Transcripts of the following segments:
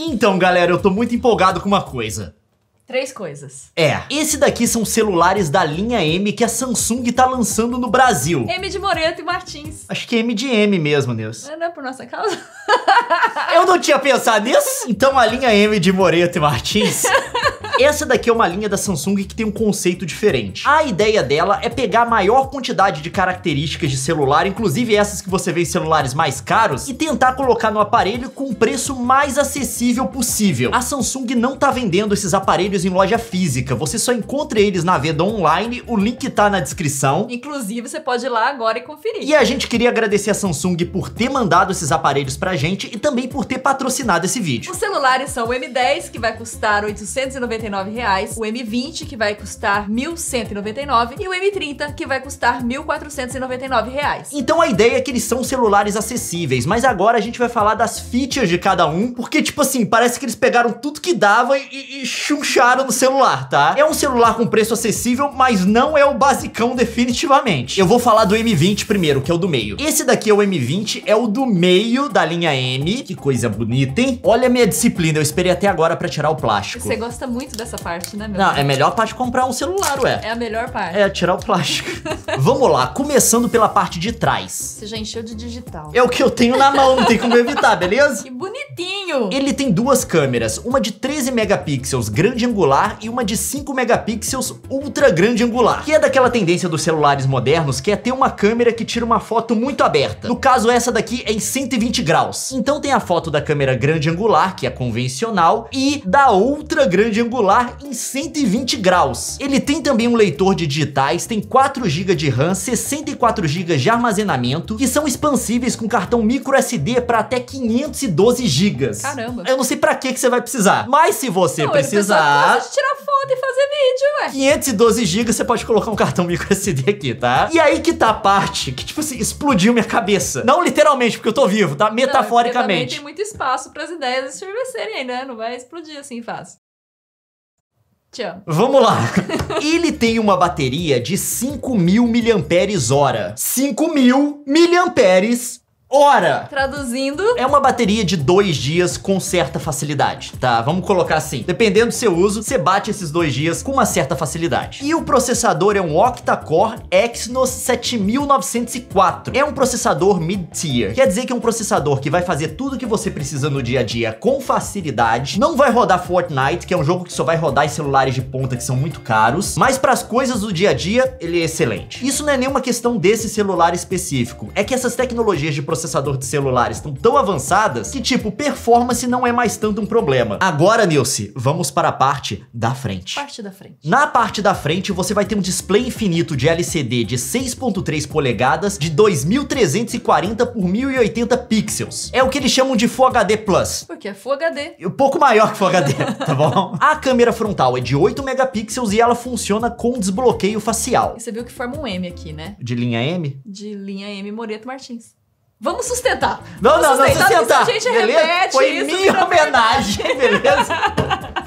Então, galera, eu tô muito empolgado com uma coisa. Três coisas. É, esse daqui são celulares da linha M que a Samsung tá lançando no Brasil. M de Moreto e Martins. Acho que é M de M mesmo, Nilson. Não é por nossa causa? Eu não tinha pensado nisso. Então a linha M de Moreto e Martins essa daqui é uma linha da Samsung que tem um conceito diferente. A ideia dela é pegar a maior quantidade de características de celular, inclusive essas que você vê em celulares mais caros, e tentar colocar no aparelho com o preço mais acessível possível. A Samsung não tá vendendo esses aparelhos em loja física, você só encontra eles na venda online, o link tá na descrição. Inclusive, você pode ir lá agora e conferir. E a gente queria agradecer a Samsung por ter mandado esses aparelhos pra gente e também por ter patrocinado esse vídeo. Os celulares são o M10, que vai custar 899 reais, o M20 que vai custar 1.199 e o M30 que vai custar 1.499 reais. Então a ideia é que eles são celulares acessíveis, mas agora a gente vai falar das features de cada um, porque tipo assim, parece que eles pegaram tudo que dava e, e chuncharam no celular, tá? É um celular com preço acessível, mas não é o basicão definitivamente. Eu vou falar do M20 primeiro, que é o do meio. Esse daqui é o M20, é o do meio da linha M. Que coisa bonita, hein? Olha a minha disciplina, eu esperei até agora pra tirar o plástico. Você gosta muito dessa parte, né, meu? Não, é melhor parte comprar um celular, ué. É a melhor parte. É, tirar o plástico. Vamos lá, começando pela parte de trás. Você já encheu de digital. É o que eu tenho na mão, não tem como evitar, beleza? Que bonitinho! Ele tem duas câmeras, uma de 13 megapixels grande angular e uma de 5 megapixels ultra grande angular, que é daquela tendência dos celulares modernos que é ter uma câmera que tira uma foto muito aberta. No caso, essa daqui é em 120 graus. Então tem a foto da câmera grande angular, que é convencional, e da ultra grande angular celular em 120 graus. Ele tem também um leitor de digitais, tem 4 GB de RAM, 64 GB de armazenamento, que são expansíveis com cartão micro SD para até 512 GB. Caramba. Eu não sei para que que você vai precisar, mas se você não, precisar, tirar foto e fazer vídeo, ué. 512 GB você pode colocar um cartão micro SD aqui, tá? E aí que tá a parte que tipo assim explodiu minha cabeça. Não literalmente porque eu tô vivo, tá? Metaforicamente. Não, tem muito espaço para as ideias aí, né? Não vai explodir assim fácil. Te amo. Vamos lá. Ele tem uma bateria de 5 mil miliamperes-hora. 5 mil miliamperes Ora! Traduzindo. É uma bateria de dois dias com certa facilidade, tá? Vamos colocar assim. Dependendo do seu uso, você bate esses dois dias com uma certa facilidade. E o processador é um octa-core Exynos 7904. É um processador mid-tier. Quer dizer que é um processador que vai fazer tudo que você precisa no dia a dia com facilidade. Não vai rodar Fortnite, que é um jogo que só vai rodar em celulares de ponta que são muito caros. Mas para as coisas do dia a dia, ele é excelente. Isso não é nenhuma questão desse celular específico. É que essas tecnologias de processador processador de celulares estão tão avançadas que, tipo, performance não é mais tanto um problema. Agora, Nilce, vamos para a parte da frente. Parte da frente. Na parte da frente, você vai ter um display infinito de LCD de 6.3 polegadas de 2340 por 1080 pixels. É o que eles chamam de Full HD Plus. Porque é Full HD. Um pouco maior que Full HD, tá bom? A câmera frontal é de 8 megapixels e ela funciona com desbloqueio facial. E você viu que forma um M aqui, né? De linha M? De linha M Moreto Martins. Vamos sustentar. Não, Vamos não, sustentar, não, sustentar. A gente beleza? repete Foi isso minha homenagem, beleza?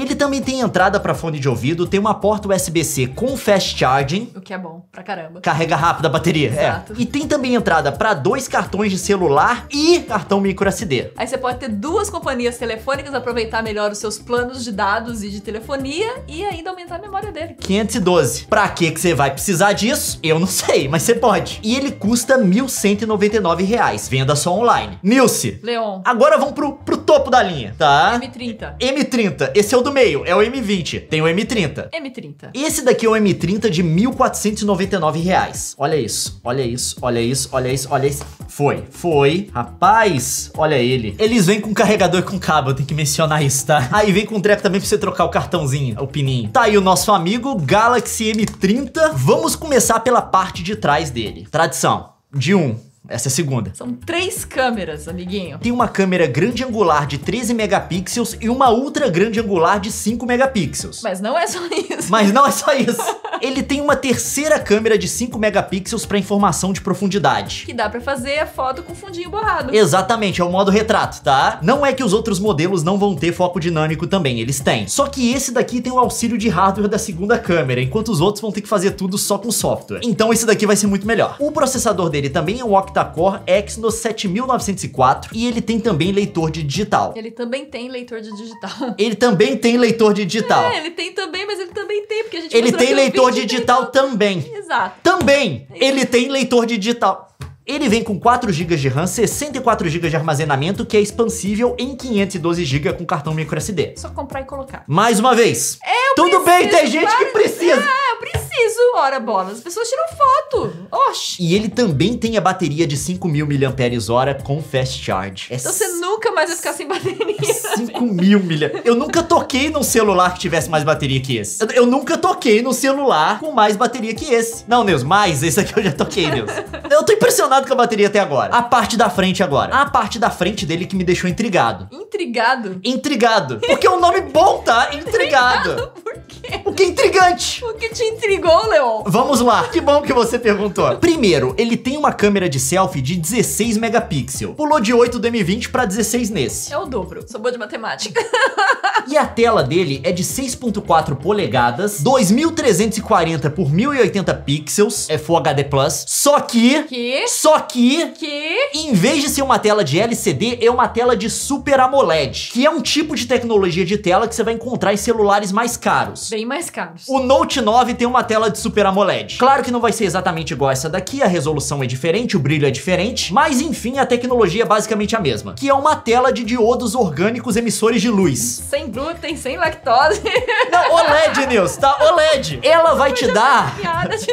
Ele também tem entrada para fone de ouvido, tem uma porta USB-C com fast charging. O que é bom pra caramba. Carrega rápido a bateria. É. Exato. É. E tem também entrada para dois cartões de celular e cartão micro SD. Aí você pode ter duas companhias telefônicas, aproveitar melhor os seus planos de dados e de telefonia e ainda aumentar a memória dele. 512. Pra que que você vai precisar disso? Eu não sei, mas você pode. E ele custa 1.199 reais reais, venda só online. Nilce. Leon. Agora vamos pro, pro topo da linha, tá? M30. M30, esse é o do meio, é o M20. Tem o M30. M30. Esse daqui é o M30 de 1.499 reais. Olha isso, olha isso, olha isso, olha isso, olha isso. Foi, foi. Rapaz, olha ele. Eles vêm com carregador e com cabo, eu tenho que mencionar isso, tá? Aí vem com treco também pra você trocar o cartãozinho, o pininho. Tá aí o nosso amigo Galaxy M30. Vamos começar pela parte de trás dele. Tradição. De um, essa é a segunda. São três câmeras, amiguinho. Tem uma câmera grande angular de 13 megapixels e uma ultra grande angular de 5 megapixels. Mas não é só isso. Mas não é só isso. Ele tem uma terceira câmera de 5 megapixels para informação de profundidade. Que dá para fazer a foto com fundinho borrado. Exatamente, é o modo retrato, tá? Não é que os outros modelos não vão ter foco dinâmico também, eles têm. Só que esse daqui tem o auxílio de hardware da segunda câmera, enquanto os outros vão ter que fazer tudo só com software. Então esse daqui vai ser muito melhor. O processador dele também é um octa octa-core Exynos 7904 e ele tem também leitor de digital. Ele também tem leitor de digital. Ele também tem leitor de digital. É, ele tem também, mas ele também tem, porque a gente Ele tem no leitor de digital também. Exato. Também, ele tem leitor de digital. Ele vem com 4 GB de RAM, 64 GB de armazenamento, que é expansível em 512 GB com cartão microSD. Só comprar e colocar. Mais uma vez. Tudo bem, tem preciso, gente que precisa. Ah, eu preciso. Ora, bola. As pessoas tiram foto. Oxi. E ele também tem a bateria de 5.000 mAh com fast charge. É Então você nunca mais vai ficar sem bateria. 5 mil milha. Eu nunca toquei num celular que tivesse mais bateria que esse. Eu, eu nunca toquei num celular com mais bateria que esse. Não, Neus, mais. Esse aqui eu já toquei, Neus. Eu tô impressionado com a bateria até agora. A parte da frente agora. A parte da frente dele que me deixou intrigado. Intrigado. Intrigado. Porque é um nome bom, tá? Intrigado. Quê? O que é intrigante? O que te intrigou, Leon? Vamos lá, que bom que você perguntou. Primeiro, ele tem uma câmera de selfie de 16 megapixels. Pulou de 8 do M20 pra 16 nesse. É o dobro. Sou boa de matemática. E a tela dele é de 6.4 polegadas, 2340 por 1080 pixels, é Full HD Plus. Só que, Que? só que Que? em vez de ser uma tela de LCD, é uma tela de Super AMOLED, que é um tipo de tecnologia de tela que você vai encontrar em celulares mais caros. Bem mais caros. O Note 9 tem uma tela de Super AMOLED. Claro que não vai ser exatamente igual essa daqui, a resolução é diferente, o brilho é diferente, mas enfim, a tecnologia é basicamente a mesma, que é uma tela de diodos orgânicos emissores de luz. Sem glúten, sem lactose. Não, OLED, Nils, tá? OLED. Ela vai te dar, Piada de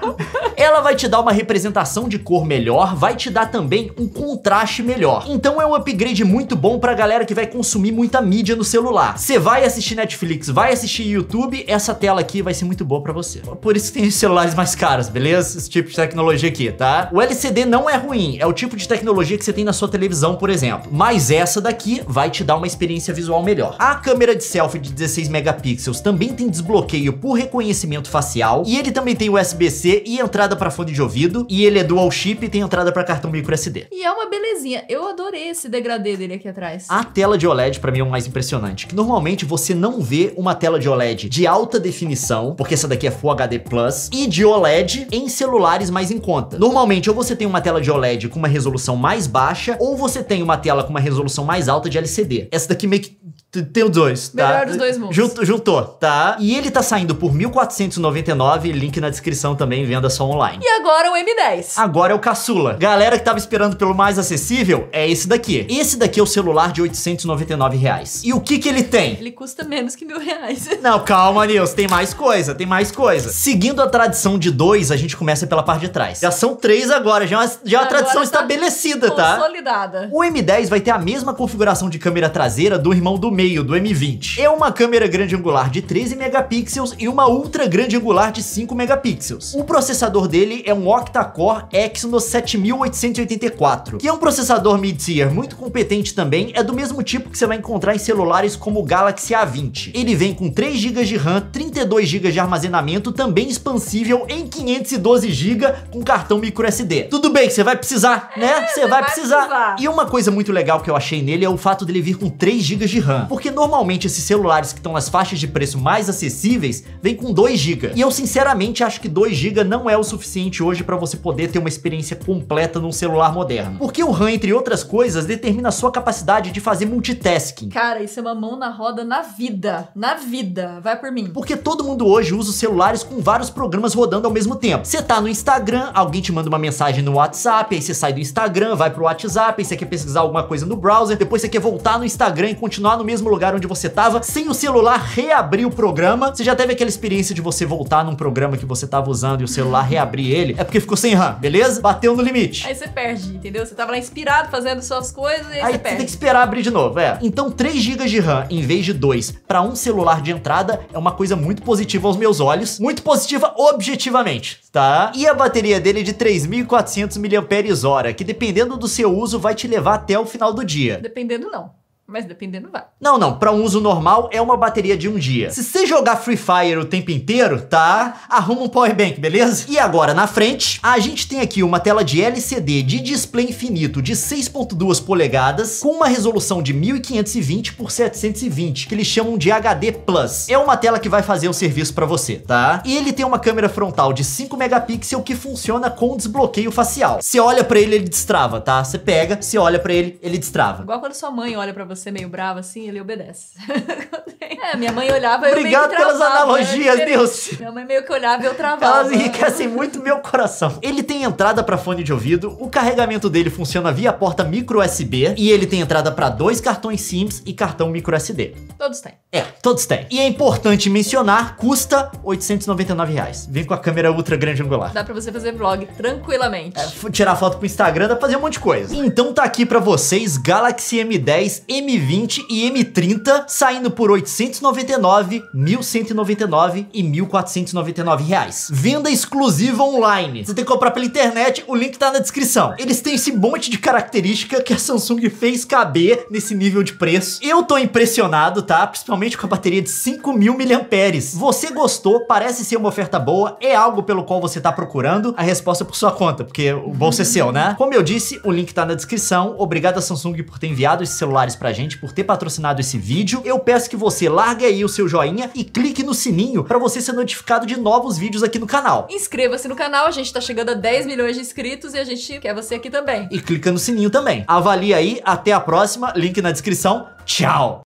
ela vai te dar uma representação de cor melhor, vai te dar também um contraste melhor. Então é um upgrade muito bom pra galera que vai consumir muita mídia no celular. Você vai assistir Netflix, vai assistir YouTube, essa tela aqui vai ser muito boa pra você. Por isso que tem os celulares mais caros, beleza? Esse tipo de tecnologia aqui, tá? O LCD não é ruim, é o tipo de tecnologia que você tem na sua televisão, por exemplo. Mas essa daqui vai te dar uma experiência visual melhor. A câmera de selfie de 16 megapixels também tem desbloqueio por reconhecimento facial e ele também tem USB-C e entrada para fone de ouvido e ele é dual chip e tem entrada para cartão micro SD. E é uma belezinha. Eu adorei esse degradê dele aqui atrás. A tela de OLED pra mim é o mais impressionante, que normalmente você não vê uma tela de OLED de alta definição, porque essa daqui é Full HD Plus, e de OLED em celulares mais em conta. Normalmente ou você tem uma tela de OLED com uma resolução mais baixa, ou você tem uma tela com uma resolução mais alta de LCD. Essa daqui meio que tem os dois, tá? Melhor dos dois mundos. Junto- juntou, tá? E ele tá saindo por 1.499, link na descrição também, venda só online. E agora o M10. Agora é o caçula. Galera que tava esperando pelo mais acessível, é esse daqui. Esse daqui é o celular de 899 reais. E o que que ele tem? Ele custa menos que mil reais. Não, calma, Nils, tem mais coisa, tem mais coisa. Seguindo a tradição de dois, a gente começa pela parte de trás. Já são três agora, já é uma, já é uma tradição tá estabelecida, tá? Consolidada. O M10 vai ter a mesma configuração de câmera traseira do irmão do meio, do M20. É uma câmera grande angular de 13 megapixels e uma ultra grande angular de 5 megapixels. O processador dele é um octa-core Exynos 7884, que é um processador mid-tier muito competente também, é do mesmo tipo que você vai encontrar em celulares como o Galaxy A20. Ele vem com 3 GB de RAM, 32 GB de armazenamento, também expansível em 512 GB com cartão microSD. Tudo bem, você vai precisar, né? Você vai vai precisar. precisar. E uma coisa muito legal que eu achei nele é o fato dele vir com 3 GB de RAM. Porque normalmente esses celulares que estão nas faixas de preço mais acessíveis vêm com 2 GB. E eu sinceramente acho que 2 GB não é o suficiente hoje para você poder ter uma experiência completa num celular moderno. Porque o RAM, entre outras coisas, determina a sua capacidade de fazer multitasking. Cara, isso é uma mão na roda na vida. Na vida. Vai por mim. Porque todo mundo hoje usa os celulares com vários programas rodando ao mesmo tempo. Você tá no Instagram, alguém te manda uma mensagem no WhatsApp, aí você sai do Instagram, vai pro WhatsApp, aí você quer pesquisar alguma coisa no browser, depois você quer voltar no Instagram e continuar no mesmo lugar onde você tava, sem o celular reabrir o programa. Você já teve aquela experiência de você voltar num programa que você tava usando e o celular reabrir ele? É porque ficou sem RAM, beleza? Bateu no limite. Aí você perde, entendeu? Você tava lá inspirado fazendo suas coisas e aí, Aí você você perde. tem que esperar abrir de novo, é. Então 3 GB de RAM em vez de 2 para um celular de entrada é uma coisa muito positiva aos meus olhos, muito positiva objetivamente, tá? E a bateria dele é de 3.400 mAh, que dependendo do seu uso vai te levar até o final do dia. Dependendo, não. Mas dependendo, vai. Não, não, pra um uso normal é uma bateria de um dia. Se você jogar Free Fire o tempo inteiro, tá? Arruma um power bank, beleza? E agora na frente, a gente tem aqui uma tela de LCD de display infinito de 6.2 polegadas com uma resolução de 1520 por 720, que eles chamam de HD Plus. É uma tela que vai fazer o serviço pra você, tá? E ele tem uma câmera frontal de 5 megapixels que funciona com desbloqueio facial. Você olha pra ele, ele destrava, tá? Você pega, você olha pra ele, ele destrava. Igual quando sua mãe olha pra você meio brava assim, ele obedece. é, minha mãe olhava eu Obrigado meio que pelas travava, analogias, diferente. Deus. Minha mãe meio que olhava e eu travava. Elas enriquecem muito meu coração. Ele tem entrada para fone de ouvido, o carregamento dele funciona via porta micro USB e ele tem entrada para dois cartões SIMs e cartão micro SD. Todos têm. É, todos têm. E é importante mencionar, custa 899 reais. Vem com a câmera ultra grande angular. Dá pra você fazer vlog tranquilamente. É, tirar foto pro Instagram, dá pra fazer um monte de coisa. Então tá aqui pra vocês Galaxy M10, M20 e M30 saindo por 899, 1199 e 1499 reais. Venda exclusiva online. Você tem que comprar pela internet, o link tá na descrição. Eles têm esse monte de característica que a Samsung fez caber nesse nível de preço. Eu tô impressionado, tá? Principalmente com a bateria de 5000 mAh. Você gostou? Parece ser uma oferta boa? É algo pelo qual você tá procurando? A resposta é por sua conta, porque o bolso é seu, né? Como eu disse, o link tá na descrição. Obrigado a Samsung por ter enviado esses celulares pra gente, por ter patrocinado esse vídeo. Eu peço que você largue aí o seu joinha e clique no sininho pra você ser notificado de novos vídeos aqui no canal. Inscreva-se no canal, a gente tá chegando a 10 milhões de inscritos e a gente quer você aqui também. E clica no sininho também. Avalie aí, até a próxima, link na descrição. Tchau!